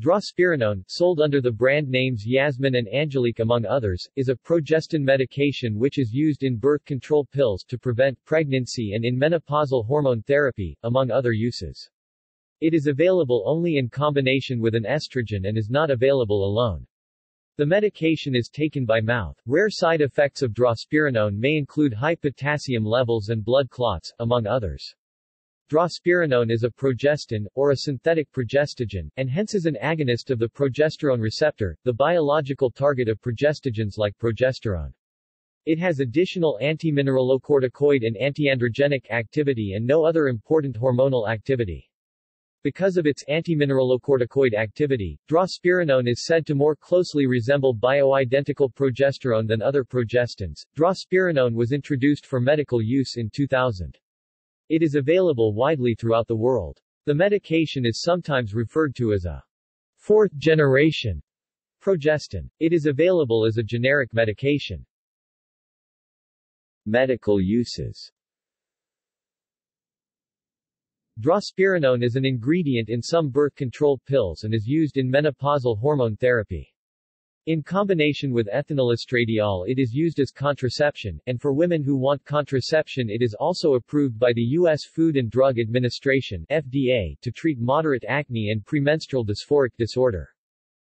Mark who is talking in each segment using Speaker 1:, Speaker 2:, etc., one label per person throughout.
Speaker 1: Drospirenone, sold under the brand names Yasmin and Angeliq among others, is a progestin medication which is used in birth control pills to prevent pregnancy and in menopausal hormone therapy, among other uses. It is available only in combination with an estrogen and is not available alone. The medication is taken by mouth. Rare side effects of drospirenone may include high potassium levels and blood clots, among others. Drospirenone is a progestin, or a synthetic progestogen, and hence is an agonist of the progesterone receptor, the biological target of progestogens like progesterone. It has additional anti-mineralocorticoid and antiandrogenic activity and no other important hormonal activity. Because of its anti-mineralocorticoid activity, drospirenone is said to more closely resemble bioidentical progesterone than other progestins. Drospirenone was introduced for medical use in 2000. It is available widely throughout the world. The medication is sometimes referred to as a fourth generation progestin. It is available as a generic medication. Medical uses Drospirenone is an ingredient in some birth control pills and is used in menopausal hormone therapy. In combination with ethinylestradiol it is used as contraception, and for women who want contraception it is also approved by the U.S. Food and Drug Administration FDA to treat moderate acne and premenstrual dysphoric disorder.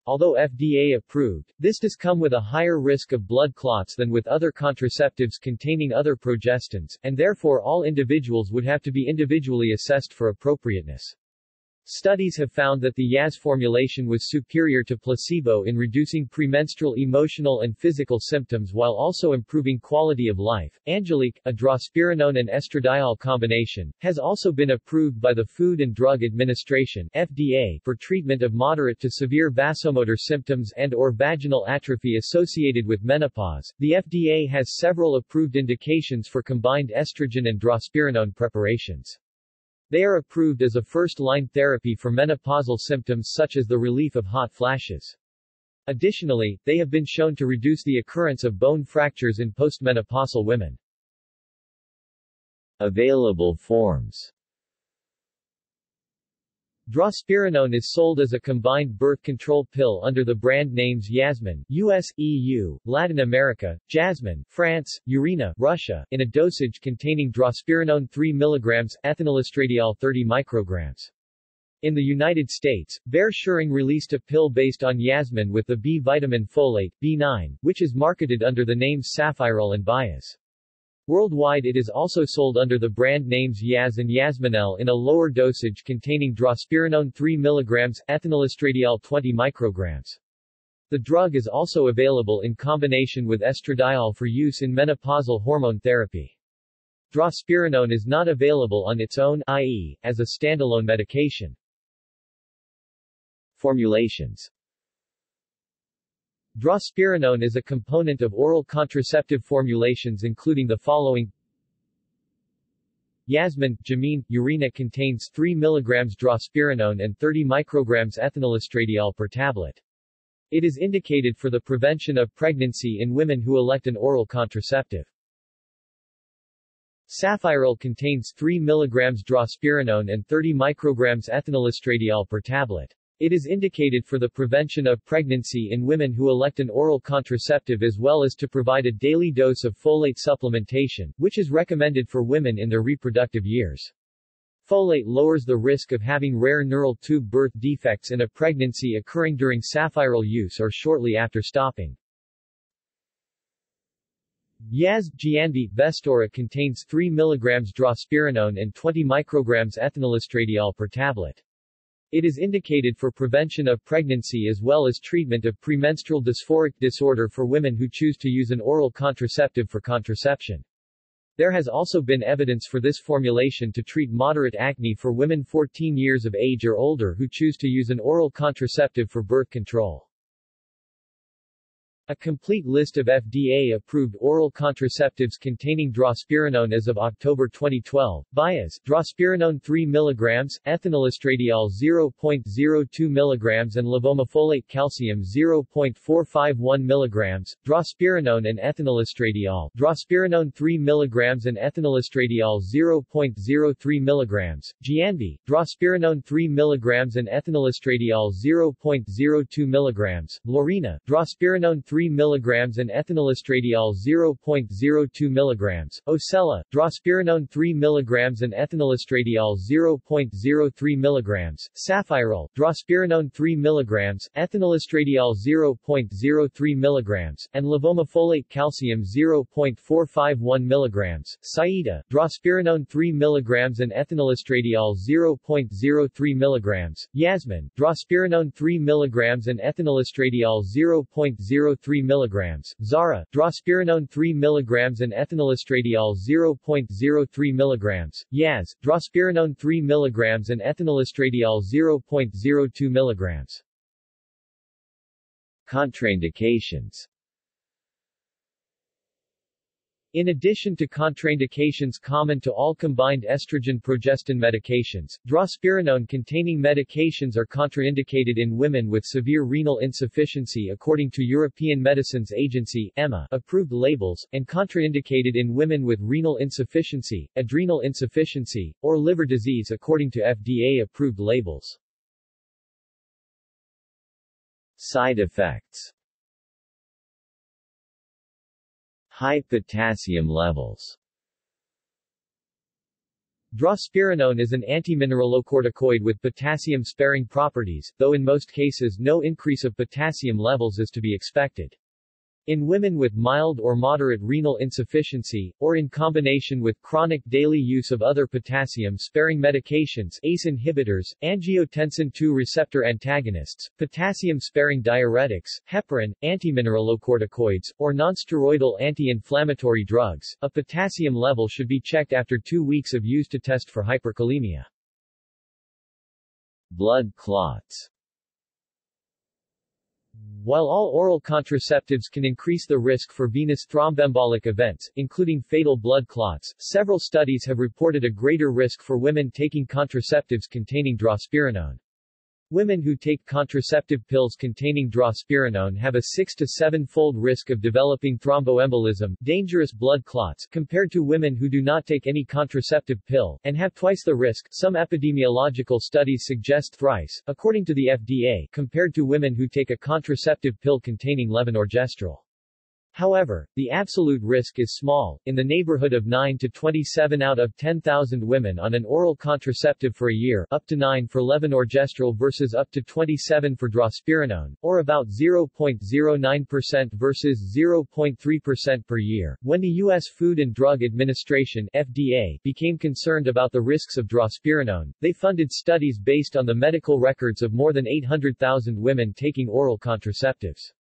Speaker 1: Although FDA approved, this does come with a higher risk of blood clots than with other contraceptives containing other progestins, and therefore all individuals would have to be individually assessed for appropriateness. Studies have found that the Yaz formulation was superior to placebo in reducing premenstrual emotional and physical symptoms while also improving quality of life. Angeliq, a drospirenone and estradiol combination, has also been approved by the Food and Drug Administration FDA for treatment of moderate to severe vasomotor symptoms and or vaginal atrophy associated with menopause. The FDA has several approved indications for combined estrogen and drospirenone preparations. They are approved as a first-line therapy for menopausal symptoms such as the relief of hot flashes. Additionally, they have been shown to reduce the occurrence of bone fractures in postmenopausal women. Available forms Drospirenone is sold as a combined birth control pill under the brand names Yasmin, US, EU, Latin America, Jasmine, France, Yarina, Russia, in a dosage containing drospirenone 3 mg, ethinylestradiol 30 micrograms. In the United States, Bayer Schering released a pill based on Yasmin with the B vitamin folate, B9, which is marketed under the names Safyral and Beyaz. Worldwide it is also sold under the brand names Yaz and Yasminelle in a lower dosage containing drospirenone 3 mg, ethinylestradiol 20 micrograms. The drug is also available in combination with estradiol for use in menopausal hormone therapy. Drospirenone is not available on its own i.e., as a standalone medication. Formulations Drospirenone is a component of oral contraceptive formulations including the following Yasmin, Jameen, Yarina contains 3 mg drospirenone and 30 micrograms ethinylestradiol per tablet. It is indicated for the prevention of pregnancy in women who elect an oral contraceptive. Safyral contains 3 mg drospirenone and 30 micrograms ethinylestradiol per tablet. It is indicated for the prevention of pregnancy in women who elect an oral contraceptive as well as to provide a daily dose of folate supplementation, which is recommended for women in their reproductive years. Folate lowers the risk of having rare neural tube birth defects in a pregnancy occurring during Safyral use or shortly after stopping. Yaz, Gianvi, Vestura contains 3 mg drospirenone and 20 micrograms ethinylestradiol per tablet. It is indicated for prevention of pregnancy as well as treatment of premenstrual dysphoric disorder for women who choose to use an oral contraceptive for contraception. There has also been evidence for this formulation to treat moderate acne for women 14 years of age or older who choose to use an oral contraceptive for birth control. A complete list of FDA-approved oral contraceptives containing drospirenone as of October 2012. Beyaz, drospirenone 3 mg, ethinylestradiol 0.02 mg and levomefolate calcium 0.451 mg, drospirenone and ethinylestradiol, drospirenone 3 mg and ethinylestradiol 0.03 mg, Gianvi, drospirenone 3 mg and ethinylestradiol 0.02 mg, Loryna, drospirenone 3 mg and ethinylestradiol 0.02 mg, Ocella, drospirenone 3 mg and ethinylestradiol 0.03 mg, Safyral, drospirenone 3 mg, ethinylestradiol 0.03 mg, and levomefolate calcium 0.451 mg, Syeda, drospirenone 3 mg and ethinylestradiol 0.03 mg, Yasmin, drospirenone 3 mg and ethinylestradiol 0.03 3 mg, Zarah, drospirenone 3 mg and ethinylestradiol 0.03 mg, Yaz, drospirenone 3 mg and ethinylestradiol 0.02 mg. Contraindications in addition to contraindications common to all combined estrogen-progestin medications, drospirenone-containing medications are contraindicated in women with severe renal insufficiency according to European Medicines Agency EMA approved labels, and contraindicated in women with renal insufficiency, adrenal insufficiency, or liver disease according to FDA-approved labels. Side effects High potassium levels Drospirenone is an antimineralocorticoid with potassium-sparing properties, though in most cases no increase of potassium levels is to be expected. In women with mild or moderate renal insufficiency, or in combination with chronic daily use of other potassium-sparing medications ACE inhibitors, angiotensin II receptor antagonists, potassium-sparing diuretics, heparin, antimineralocorticoids, or nonsteroidal anti-inflammatory drugs, a potassium level should be checked after two weeks of use to test for hyperkalemia. Blood clots while all oral contraceptives can increase the risk for venous thromboembolic events, including fatal blood clots, several studies have reported a greater risk for women taking contraceptives containing drospirenone. Women who take contraceptive pills containing drospirenone have a 6 to 7-fold risk of developing thromboembolism, dangerous blood clots, compared to women who do not take any contraceptive pill, and have twice the risk, some epidemiological studies suggest thrice, according to the FDA, compared to women who take a contraceptive pill containing levonorgestrel. However, the absolute risk is small, in the neighborhood of 9 to 27 out of 10,000 women on an oral contraceptive for a year, up to 9 for levonorgestrel versus up to 27 for drospirenone, or about 0.09% versus 0.3% per year. When the U.S. Food and Drug Administration FDA became concerned about the risks of drospirenone, they funded studies based on the medical records of more than 800,000 women taking oral contraceptives.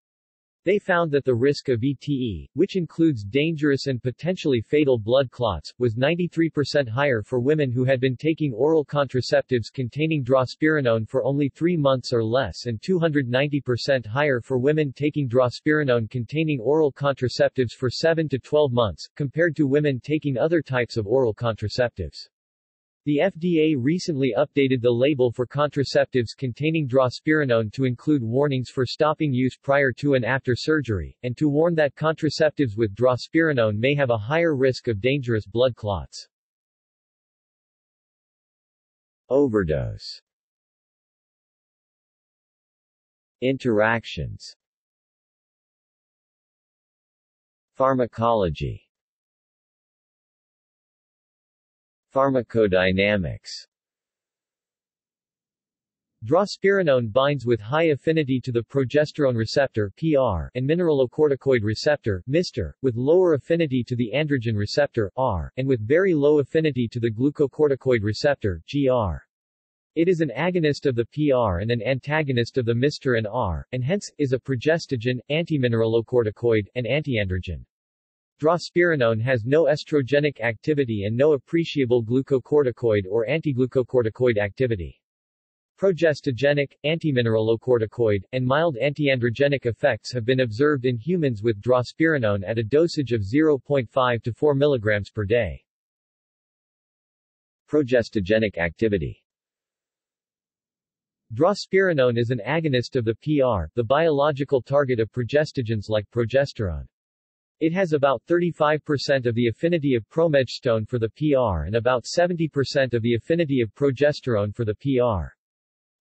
Speaker 1: They found that the risk of VTE, which includes dangerous and potentially fatal blood clots, was 93% higher for women who had been taking oral contraceptives containing drospirenone for only three months or less and 290% higher for women taking drospirenone containing oral contraceptives for 7 to 12 months, compared to women taking other types of oral contraceptives. The FDA recently updated the label for contraceptives containing drospirenone to include warnings for stopping use prior to and after surgery, and to warn that contraceptives with drospirenone may have a higher risk of dangerous blood clots. Overdose. Interactions. Pharmacology Pharmacodynamics Drospirenone binds with high affinity to the progesterone receptor PR and mineralocorticoid receptor MR, with lower affinity to the androgen receptor AR, and with very low affinity to the glucocorticoid receptor GR. It is an agonist of the PR and an antagonist of the MR and AR, and hence, is a progestogen, antimineralocorticoid, and antiandrogen. Drospirenone has no estrogenic activity and no appreciable glucocorticoid or antiglucocorticoid activity. Progestogenic, antimineralocorticoid, and mild antiandrogenic effects have been observed in humans with drospirenone at a dosage of 0.5 to 4 mg per day. Progestogenic activity Drospirenone is an agonist of the PR, the biological target of progestogens like progesterone. It has about 35% of the affinity of promegestone for the PR and about 70% of the affinity of progesterone for the PR.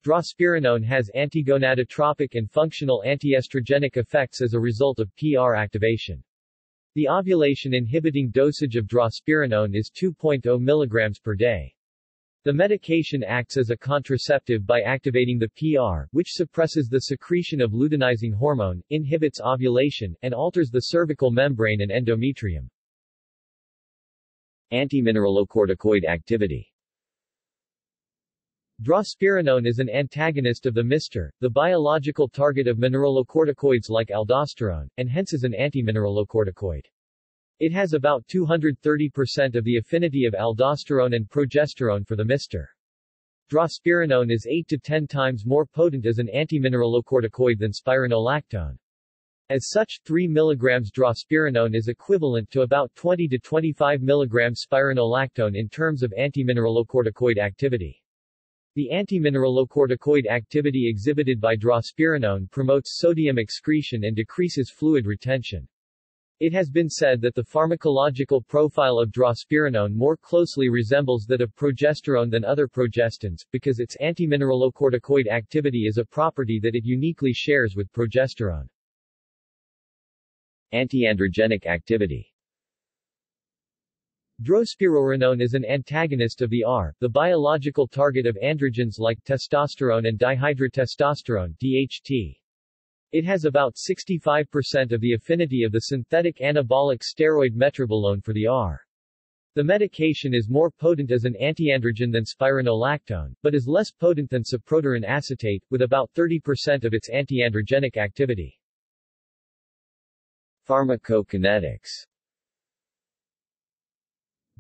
Speaker 1: Drospirenone has antigonadotropic and functional antiestrogenic effects as a result of PR activation. The ovulation-inhibiting dosage of drospirenone is 2.0 mg per day. The medication acts as a contraceptive by activating the PR, which suppresses the secretion of luteinizing hormone, inhibits ovulation, and alters the cervical membrane and endometrium. Antimineralocorticoid activity Drospirenone is an antagonist of the MR, the biological target of mineralocorticoids like aldosterone, and hence is an antimineralocorticoid. It has about 230% of the affinity of aldosterone and progesterone for the MR. Drospirenone is 8 to 10 times more potent as an antimineralocorticoid than spironolactone. As such, 3 mg drospirenone is equivalent to about 20 to 25 mg spironolactone in terms of antimineralocorticoid activity. The antimineralocorticoid activity exhibited by drospirenone promotes sodium excretion and decreases fluid retention. It has been said that the pharmacological profile of drospirenone more closely resembles that of progesterone than other progestins, because its antimineralocorticoid activity is a property that it uniquely shares with progesterone. Antiandrogenic activity Drospirenone is an antagonist of the AR, the biological target of androgens like testosterone and dihydrotestosterone DHT. It has about 65% of the affinity of the synthetic anabolic steroid metribolone for the AR. The medication is more potent as an antiandrogen than spironolactone, but is less potent than cyproterone acetate, with about 30% of its antiandrogenic activity. Pharmacokinetics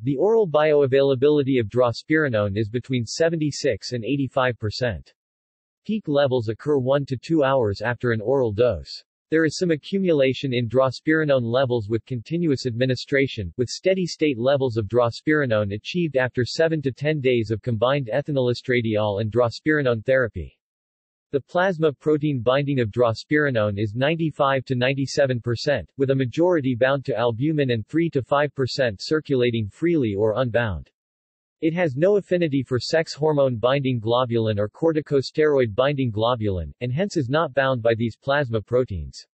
Speaker 1: The oral bioavailability of drospirenone is between 76 and 85%. Peak levels occur 1 to 2 hours after an oral dose. There is some accumulation in drospirenone levels with continuous administration, with steady-state levels of drospirenone achieved after 7 to 10 days of combined ethinylestradiol and drospirenone therapy. The plasma protein binding of drospirenone is 95 to 97%, with a majority bound to albumin and 3 to 5% circulating freely or unbound. It has no affinity for sex hormone binding globulin or corticosteroid binding globulin, and hence is not bound by these plasma proteins.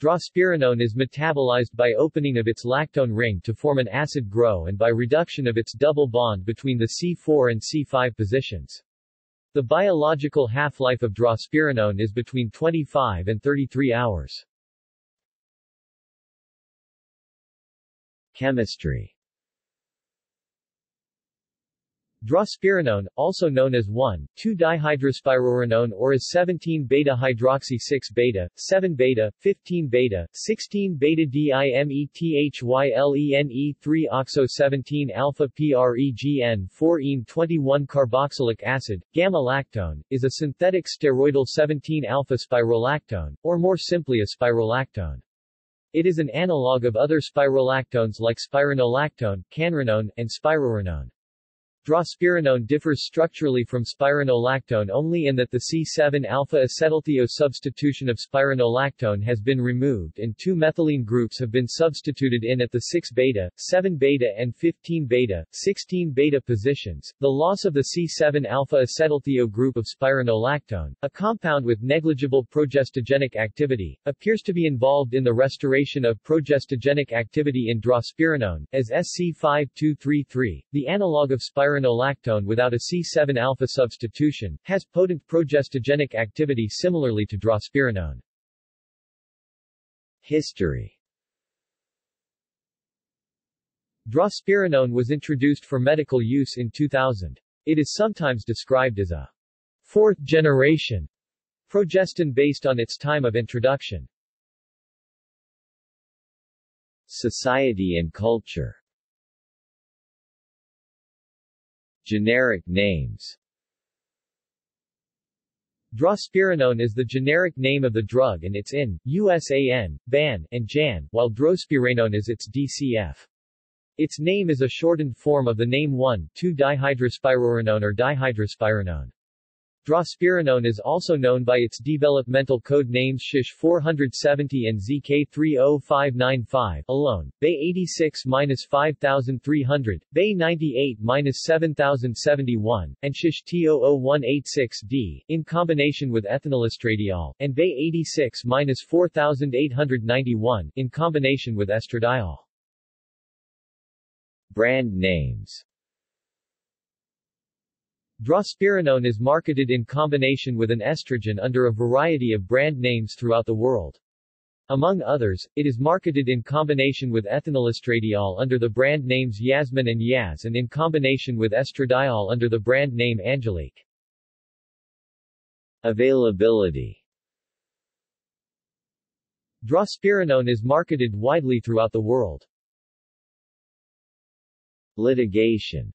Speaker 1: Drospirenone is metabolized by opening of its lactone ring to form an acid GRO and by reduction of its double bond between the C4 and C5 positions. The biological half-life of drospirenone is between 25 and 33 hours. Chemistry Drospirenone, also known as 1,2-dihydrospirorenone or as 17-beta-hydroxy-6-beta, 7-beta, 15-beta, 16-beta-dimethyl-3-oxo-17-alpha-PREGN-4-ene-21-carboxylic acid, gamma-lactone, is a synthetic steroidal 17-alpha-spirolactone, or more simply a spirolactone. It is an analog of other spirolactones like spironolactone, canrenone, and spirorenone. Drospirenone differs structurally from spironolactone only in that the C7-alpha-acetylthio substitution of spironolactone has been removed and two methylene groups have been substituted in at the 6-beta, 7-beta and 15-beta, 16-beta positions. The loss of the C7-alpha-acetylthio group of spironolactone, a compound with negligible progestogenic activity, appears to be involved in the restoration of progestogenic activity in drospirenone, as SC5233, the analog of spironolactone spironolactone without a C7-alpha substitution, has potent progestogenic activity similarly to drospirenone. History Drospirenone was introduced for medical use in 2000. It is sometimes described as a fourth-generation progestin based on its time of introduction. Society and culture Generic names Drospirenone is the generic name of the drug and its INN, USAN, BAN, and JAN, while drospirenone is its DCF. Its name is a shortened form of the name 1,2-dihydrospironone or dihydrospironone. Drospirenone is also known by its developmental code names SHISH 470 and ZK30595 alone, BAY 86-5300, BAY 98-7071, and SHISH T00186D, in combination with ethinylestradiol, and BAY 86-4891, in combination with estradiol. Brand names Drospirenone is marketed in combination with an estrogen under a variety of brand names throughout the world. Among others, it is marketed in combination with ethinylestradiol under the brand names Yasmin and Yaz and in combination with estradiol under the brand name Angeliq. Availability Drospirenone is marketed widely throughout the world. Litigation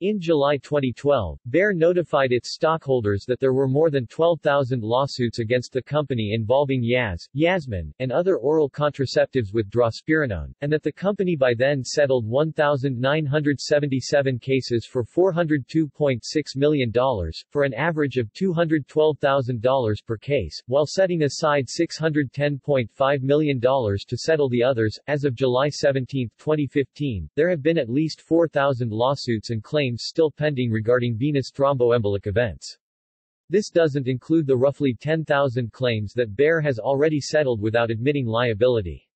Speaker 1: in July 2012, Bayer notified its stockholders that there were more than 12,000 lawsuits against the company involving Yaz, Yasmin, and other oral contraceptives with drospirenone, and that the company by then settled 1,977 cases for $402.6 million, for an average of $212,000 per case, while setting aside $610.5 million to settle the others. As of July 17, 2015, there have been at least 4,000 lawsuits and claims claims still pending regarding venous thromboembolic events. This doesn't include the roughly 10,000 claims that Bayer has already settled without admitting liability.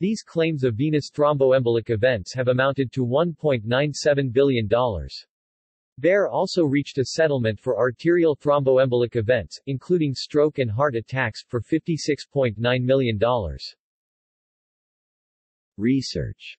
Speaker 1: These claims of venous thromboembolic events have amounted to $1.97 billion. Bayer also reached a settlement for arterial thromboembolic events, including stroke and heart attacks, for $56.9 million. Research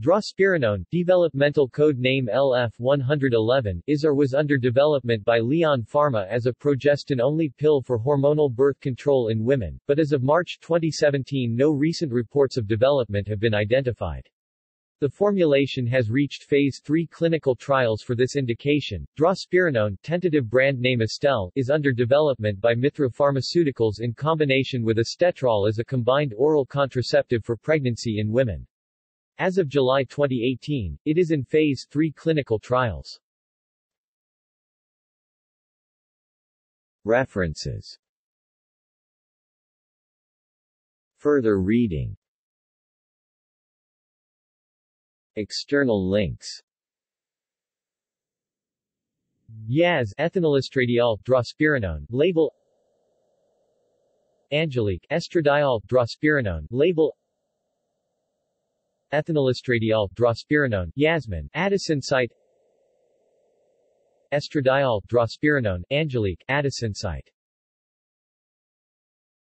Speaker 1: Drospirenone, developmental code name LF-111, is or was under development by Leon Pharma as a progestin-only pill for hormonal birth control in women, but as of March 2017 no recent reports of development have been identified. The formulation has reached phase 3 clinical trials for this indication. Drospirenone, tentative brand name Estelle, is under development by Mithra Pharmaceuticals in combination with estetrol as a combined oral contraceptive for pregnancy in women. As of July 2018, it is in Phase 3 clinical trials. References. Further reading. External links. Yaz ethinylestradiol drospirenone label. Angeliq estradiol drospirenone label ethinylestradiol, drospirenone, Yasmin, AdisInsight. Estradiol, drospirenone, Angeliq, Addison site